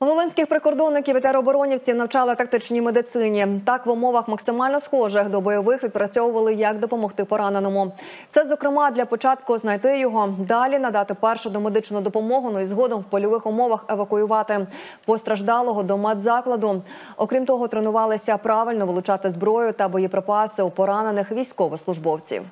Волинських прикордонників і тероборонівців навчали тактичній медицині. Так в умовах максимально схожих до бойових відпрацьовували, як допомогти пораненому. Це, зокрема, для початку знайти його, далі надати першу домедичну допомогу, ну і згодом в польових умовах евакуювати постраждалого до медзакладу. Окрім того, тренувалися правильно вилучати зброю та боєприпаси у поранених військовослужбовців.